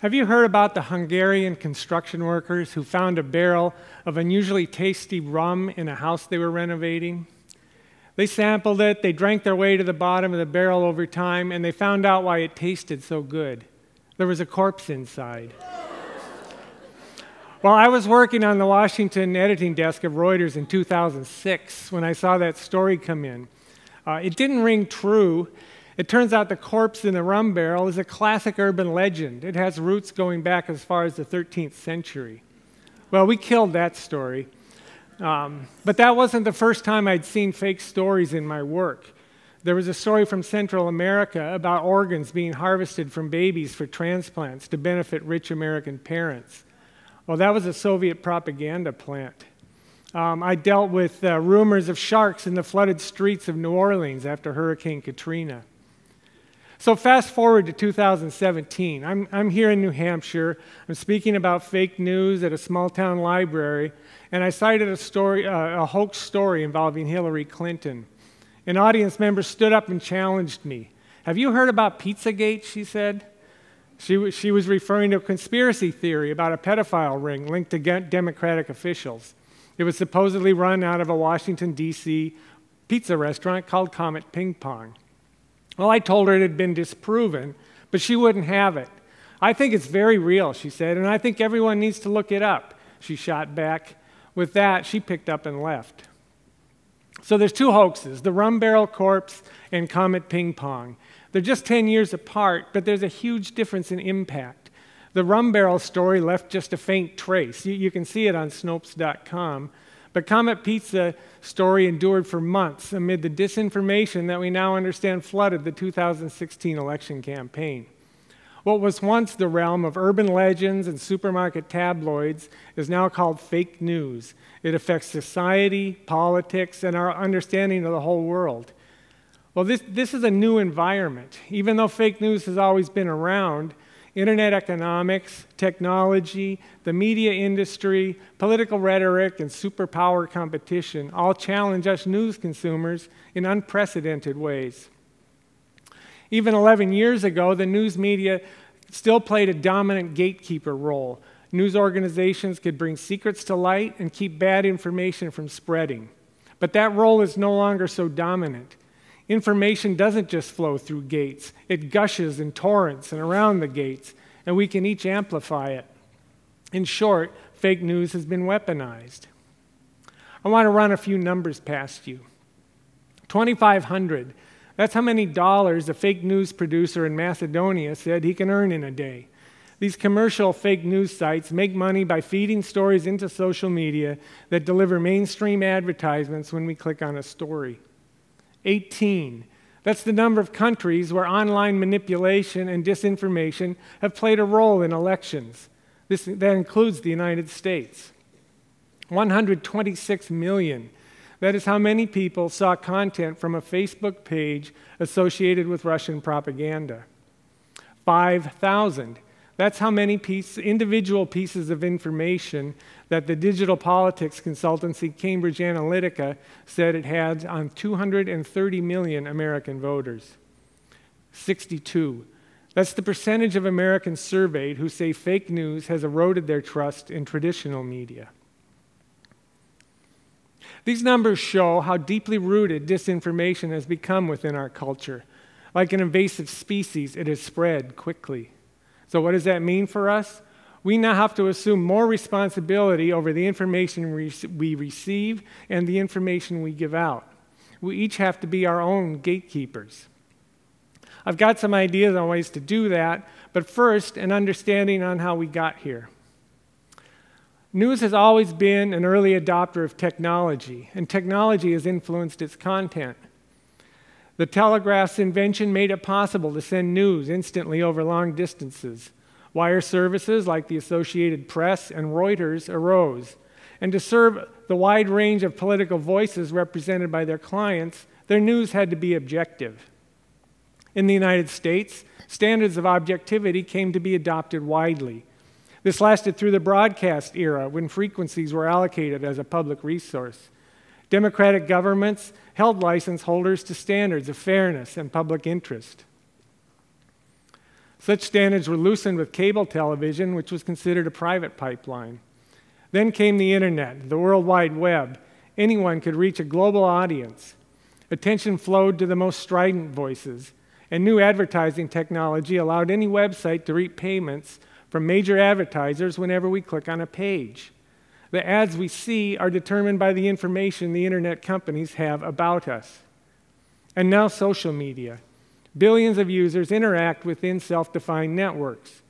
Have you heard about the Hungarian construction workers who found a barrel of unusually tasty rum in a house they were renovating? They sampled it, they drank their way to the bottom of the barrel over time, and they found out why it tasted so good. There was a corpse inside. Well, I was working on the Washington editing desk of Reuters in 2006 when I saw that story come in. Uh, it didn't ring true. It turns out the corpse in the rum barrel is a classic urban legend. It has roots going back as far as the 13th century. Well, we killed that story. Um, but that wasn't the first time I'd seen fake stories in my work. There was a story from Central America about organs being harvested from babies for transplants to benefit rich American parents. Well, that was a Soviet propaganda plant. Um, I dealt with uh, rumors of sharks in the flooded streets of New Orleans after Hurricane Katrina. So, fast forward to 2017. I'm, I'm here in New Hampshire. I'm speaking about fake news at a small town library, and I cited a, story, uh, a hoax story involving Hillary Clinton. An audience member stood up and challenged me. Have you heard about Pizzagate? She said. She, she was referring to a conspiracy theory about a pedophile ring linked to Democratic officials. It was supposedly run out of a Washington, D.C. pizza restaurant called Comet Ping Pong. Well, I told her it had been disproven, but she wouldn't have it. I think it's very real, she said, and I think everyone needs to look it up, she shot back. With that, she picked up and left. So there's two hoaxes the rum barrel corpse and Comet Ping Pong. They're just 10 years apart, but there's a huge difference in impact. The rum barrel story left just a faint trace. You, you can see it on Snopes.com. But Comet Pizza story endured for months amid the disinformation that we now understand flooded the 2016 election campaign. What was once the realm of urban legends and supermarket tabloids is now called fake news. It affects society, politics, and our understanding of the whole world. Well, this, this is a new environment. Even though fake news has always been around, internet economics, technology, the media industry, political rhetoric, and superpower competition all challenge us news consumers in unprecedented ways. Even 11 years ago, the news media still played a dominant gatekeeper role. News organizations could bring secrets to light and keep bad information from spreading. But that role is no longer so dominant. Information doesn't just flow through gates, it gushes in torrents and around the gates, and we can each amplify it. In short, fake news has been weaponized. I want to run a few numbers past you 2,500. That's how many dollars a fake news producer in Macedonia said he can earn in a day. These commercial fake news sites make money by feeding stories into social media that deliver mainstream advertisements when we click on a story. 18. That's the number of countries where online manipulation and disinformation have played a role in elections. This, that includes the United States. 126 million. That is how many people saw content from a Facebook page associated with Russian propaganda. 5,000. That's how many piece, individual pieces of information that the digital politics consultancy Cambridge Analytica said it had on 230 million American voters. 62. That's the percentage of Americans surveyed who say fake news has eroded their trust in traditional media. These numbers show how deeply rooted disinformation has become within our culture. Like an invasive species, it has spread quickly. So, what does that mean for us? We now have to assume more responsibility over the information we receive and the information we give out. We each have to be our own gatekeepers. I've got some ideas on ways to do that, but first, an understanding on how we got here. News has always been an early adopter of technology, and technology has influenced its content. The telegraph's invention made it possible to send news instantly over long distances. Wire services like the Associated Press and Reuters arose. And to serve the wide range of political voices represented by their clients, their news had to be objective. In the United States, standards of objectivity came to be adopted widely. This lasted through the broadcast era when frequencies were allocated as a public resource. Democratic governments held license holders to standards of fairness and public interest. Such standards were loosened with cable television, which was considered a private pipeline. Then came the internet, the World Wide Web. Anyone could reach a global audience. Attention flowed to the most strident voices, and new advertising technology allowed any website to reap payments from major advertisers whenever we click on a page. The ads we see are determined by the information the internet companies have about us. And now, social media. Billions of users interact within self defined networks.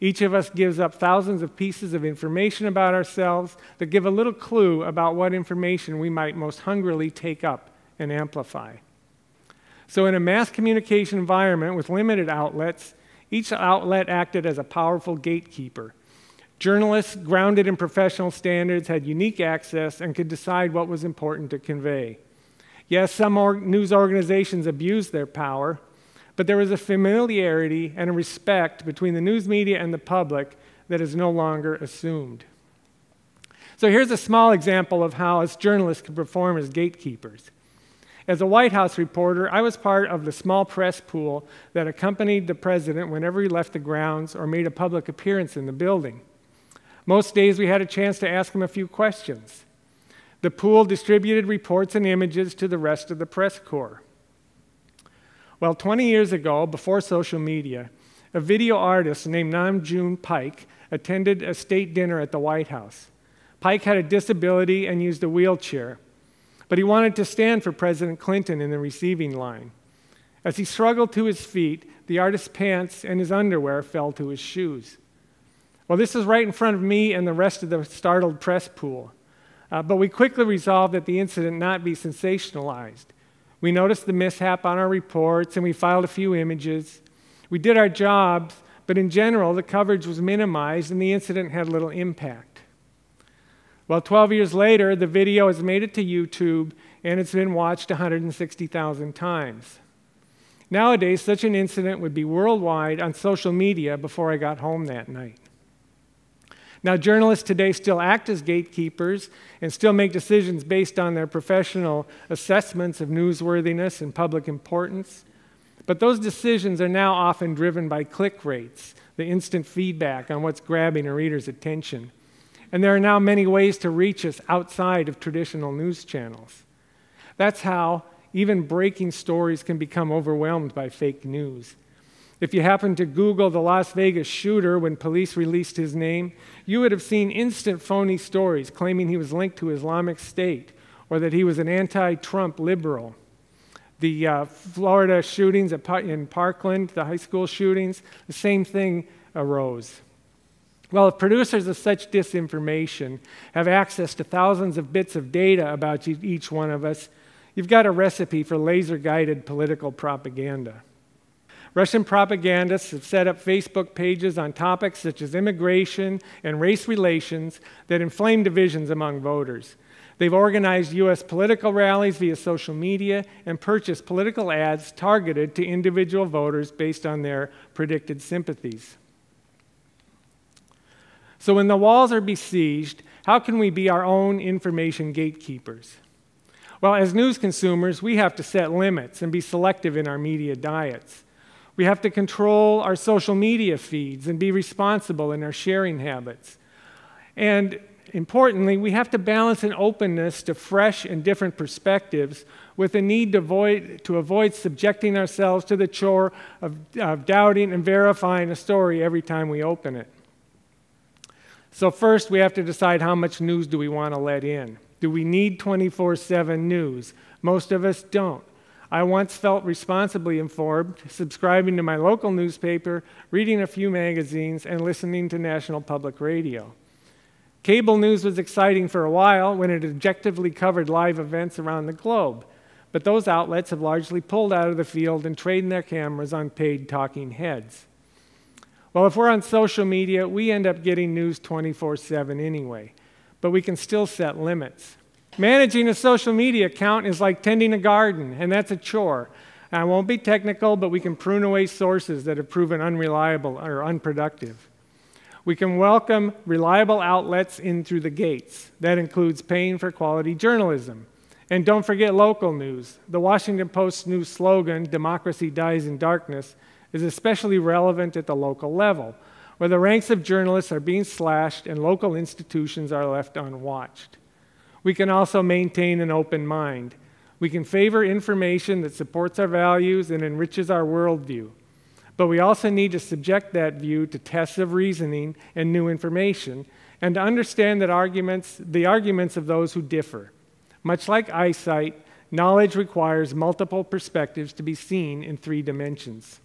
Each of us gives up thousands of pieces of information about ourselves that give a little clue about what information we might most hungrily take up and amplify. So, in a mass communication environment with limited outlets, each outlet acted as a powerful gatekeeper. Journalists, grounded in professional standards, had unique access and could decide what was important to convey. Yes, some news organizations abused their power, but there was a familiarity and a respect between the news media and the public that is no longer assumed. So here's a small example of how us journalists can perform as gatekeepers. As a White House reporter, I was part of the small press pool that accompanied the president whenever he left the grounds or made a public appearance in the building. Most days we had a chance to ask him a few questions. The pool distributed reports and images to the rest of the press corps. Well, 20 years ago, before social media, a video artist named Nam June Paik attended a state dinner at the White House. Paik had a disability and used a wheelchair, but he wanted to stand for President Clinton in the receiving line. As he struggled to his feet, the artist's pants and his underwear fell to his shoes. Well, this is right in front of me and the rest of the startled press pool. Uh, but we quickly resolved that the incident not be sensationalized. We noticed the mishap on our reports and we filed a few images. We did our jobs, but in general, the coverage was minimized and the incident had little impact. Well, 12 years later, the video has made it to YouTube and it's been watched 160,000 times. Nowadays, such an incident would be worldwide on social media before I got home that night. Now, journalists today still act as gatekeepers and still make decisions based on their professional assessments of newsworthiness and public importance. But those decisions are now often driven by click rates, the instant feedback on what's grabbing a reader's attention. And there are now many ways to reach us outside of traditional news channels. That's how even breaking stories can become overwhelmed by fake news. If you happened to Google the Las Vegas shooter when police released his name, you would have seen instant phony stories claiming he was linked to Islamic State or that he was an anti Trump liberal. The uh, Florida shootings in Parkland, the high school shootings, the same thing arose. Well, if producers of such disinformation have access to thousands of bits of data about each one of us, you've got a recipe for laser guided political propaganda. Russian propagandists have set up Facebook pages on topics such as immigration and race relations that inflame divisions among voters. They've organized U.S. political rallies via social media and purchased political ads targeted to individual voters based on their predicted sympathies. So, when the walls are besieged, how can we be our own information gatekeepers? Well, as news consumers, we have to set limits and be selective in our media diets. We have to control our social media feeds and be responsible in our sharing habits. And importantly, we have to balance an openness to fresh and different perspectives with a need to avoid, to avoid subjecting ourselves to the chore of, of doubting and verifying a story every time we open it. So, first, we have to decide how much news do we want to let in. Do we need 24 7 news? Most of us don't. I once felt responsibly informed, subscribing to my local newspaper, reading a few magazines, and listening to National Public Radio. Cable news was exciting for a while when it objectively covered live events around the globe, but those outlets have largely pulled out of the field and trained their cameras on paid talking heads. Well, if we're on social media, we end up getting news 24 7 anyway, but we can still set limits. Managing a social media account is like tending a garden, and that's a chore. I won't be technical, but we can prune away sources that have proven unreliable or unproductive. We can welcome reliable outlets in through the gates. That includes paying for quality journalism. And don't forget local news. The Washington Post's new slogan, Democracy Dies in Darkness, is especially relevant at the local level, where the ranks of journalists are being slashed and local institutions are left unwatched. We can also maintain an open mind. We can favor information that supports our values and enriches our worldview. But we also need to subject that view to tests of reasoning and new information, and to understand that arguments, the arguments of those who differ. Much like eyesight, knowledge requires multiple perspectives to be seen in three dimensions.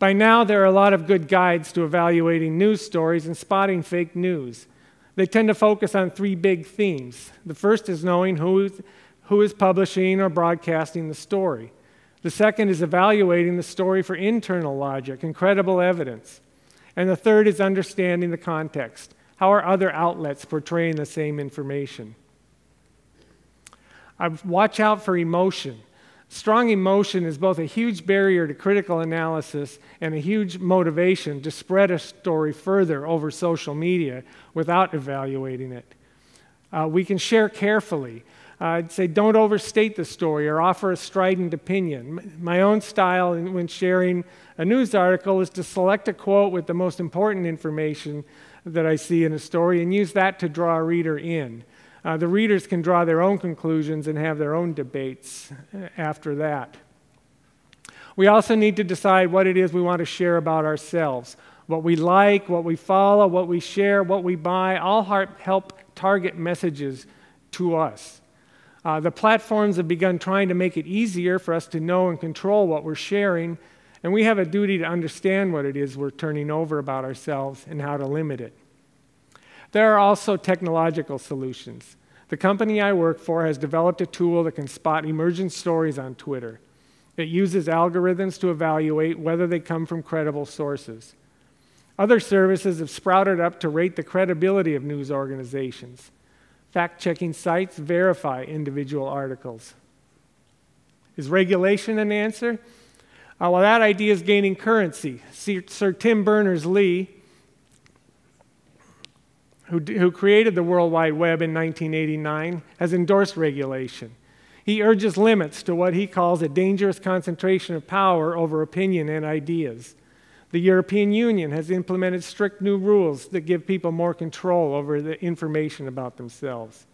By now, there are a lot of good guides to evaluating news stories and spotting fake news. They tend to focus on three big themes. The first is knowing who, who is publishing or broadcasting the story. The second is evaluating the story for internal logic and credible evidence. And the third is understanding the context. How are other outlets portraying the same information? I watch out for emotion. Strong emotion is both a huge barrier to critical analysis and a huge motivation to spread a story further over social media without evaluating it. Uh, we can share carefully. I'd say don't overstate the story or offer a strident opinion. My own style when sharing a news article is to select a quote with the most important information that I see in a story and use that to draw a reader in. Uh, the readers can draw their own conclusions and have their own debates after that. We also need to decide what it is we want to share about ourselves. What we like, what we follow, what we share, what we buy, all help target messages to us. Uh, the platforms have begun trying to make it easier for us to know and control what we're sharing, and we have a duty to understand what it is we're turning over about ourselves and how to limit it. There are also technological solutions. The company I work for has developed a tool that can spot emergent stories on Twitter. It uses algorithms to evaluate whether they come from credible sources. Other services have sprouted up to rate the credibility of news organizations. Fact checking sites verify individual articles. Is regulation an answer? Uh, well, that idea is gaining currency. Sir Tim Berners Lee, who, who created the World Wide Web in 1989, has endorsed regulation. He urges limits to what he calls a dangerous concentration of power over opinion and ideas. The European Union has implemented strict new rules that give people more control over the information about themselves.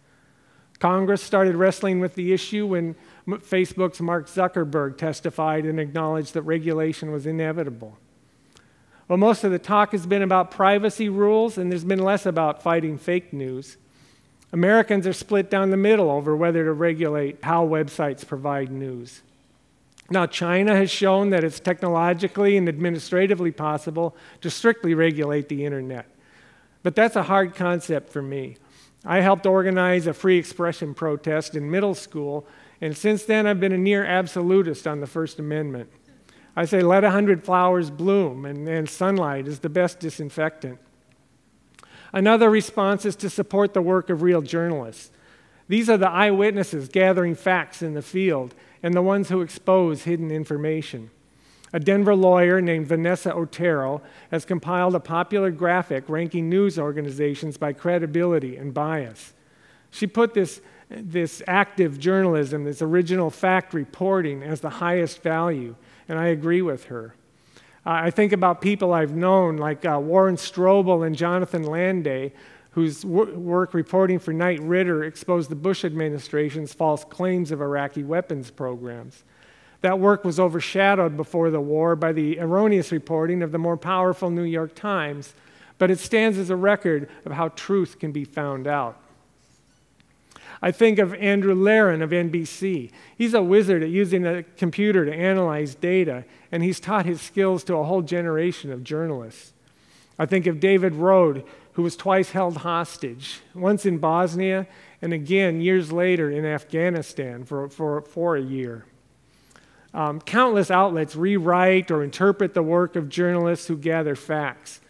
Congress started wrestling with the issue when Facebook's Mark Zuckerberg testified and acknowledged that regulation was inevitable. Well, most of the talk has been about privacy rules, and there's been less about fighting fake news. Americans are split down the middle over whether to regulate how websites provide news. Now, China has shown that it's technologically and administratively possible to strictly regulate the internet. But that's a hard concept for me. I helped organize a free expression protest in middle school, and since then I've been a near absolutist on the First Amendment. I say let a hundred flowers bloom, and, and sunlight is the best disinfectant. Another response is to support the work of real journalists. These are the eyewitnesses gathering facts in the field and the ones who expose hidden information. A Denver lawyer named Vanessa Otero has compiled a popular graphic ranking news organizations by credibility and bias. She put this, this active journalism, this original fact reporting, as the highest value, and I agree with her. Uh, I think about people I've known, like uh, Warren Strobel and Jonathan Landay, whose work reporting for Knight Ridder exposed the Bush administration's false claims of Iraqi weapons programs. That work was overshadowed before the war by the erroneous reporting of the more powerful New York Times, but it stands as a record of how truth can be found out. I think of Andrew Lehren of NBC. He's a wizard at using a computer to analyze data, and he's taught his skills to a whole generation of journalists. I think of David Rohde, who was twice held hostage, once in Bosnia and again years later in Afghanistan for, for, for a year. Um, countless outlets rewrite or interpret the work of journalists who gather facts.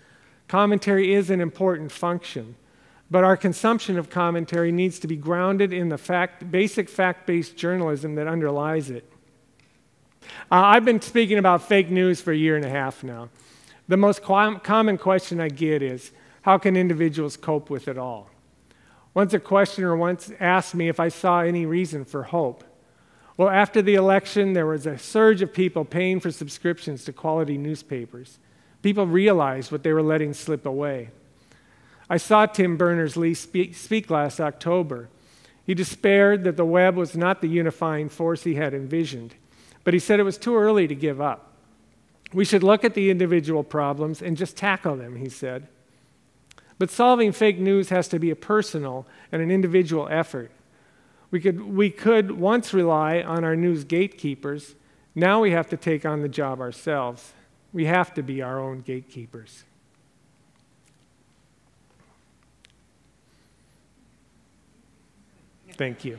Commentary is an important function, but our consumption of commentary needs to be grounded in the fact, basic fact based journalism that underlies it. Uh, I've been speaking about fake news for a year and a half now. The most common question I get is how can individuals cope with it all? Once a questioner once asked me if I saw any reason for hope. Well, after the election, there was a surge of people paying for subscriptions to quality newspapers. People realized what they were letting slip away. I saw Tim Berners Lee speak, speak last October. He despaired that the web was not the unifying force he had envisioned, but he said it was too early to give up. We should look at the individual problems and just tackle them, he said. But solving fake news has to be a personal and an individual effort. We could, we could once rely on our news gatekeepers. Now we have to take on the job ourselves. We have to be our own gatekeepers. Thank you.